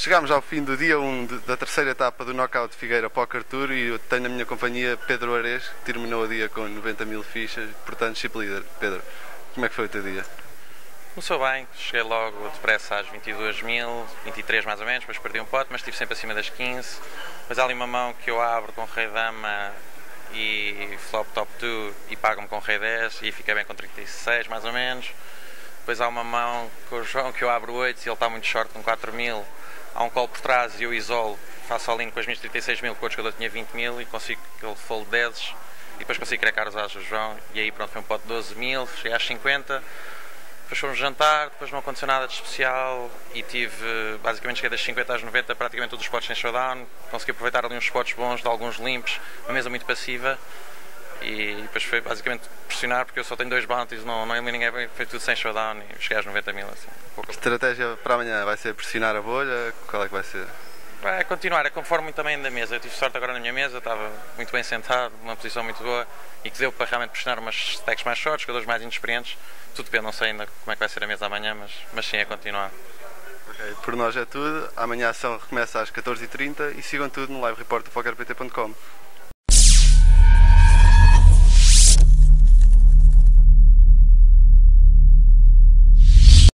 chegámos ao fim do dia 1 da terceira etapa do Knockout Figueira Poker Tour e eu tenho na minha companhia Pedro Ares, que terminou o dia com 90 mil fichas, portanto, chip leader. Pedro, como é que foi o teu dia? Começou bem, cheguei logo depressa às 22 mil, 23 mais ou menos, depois perdi um pote, mas estive sempre acima das 15. Depois há ali uma mão que eu abro com Rei Dama e flop top 2 e pago-me com Rei 10 e fiquei bem com 36 mais ou menos. Depois há uma mão com o João que eu abro 8 e ele está muito short com 4 mil. Há um call por trás e eu isolo, faço all-in com as minhas 36 mil, que o jogador tinha 20 mil e consigo que ele fold 10 e depois consigo cracar os asas do João. E aí pronto foi um pote de 12 mil, cheguei às 50 depois fomos jantar, depois não aconteceu nada de especial. E tive, basicamente cheguei das 50 às 90, praticamente todos os spots em showdown, consegui aproveitar ali uns spots bons de alguns limpos, uma mesa muito passiva e depois foi basicamente pressionar porque eu só tenho dois bounties, não, não ninguém, foi tudo sem showdown e cheguei às 90 mil assim. Um Estratégia para amanhã vai ser pressionar a bolha? Qual é que vai ser? Vai continuar, é conforme também da mesa. Eu tive sorte agora na minha mesa, estava muito bem sentado, numa posição muito boa e que deu para realmente pressionar umas stacks mais shorts, jogadores mais inexperientes. Tudo depende, não sei ainda como é que vai ser a mesa amanhã, mas, mas sim, é continuar. Okay, por nós é tudo. Amanhã a ação recomeça às 14h30 e sigam tudo no live report do pokerpt.com.